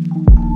You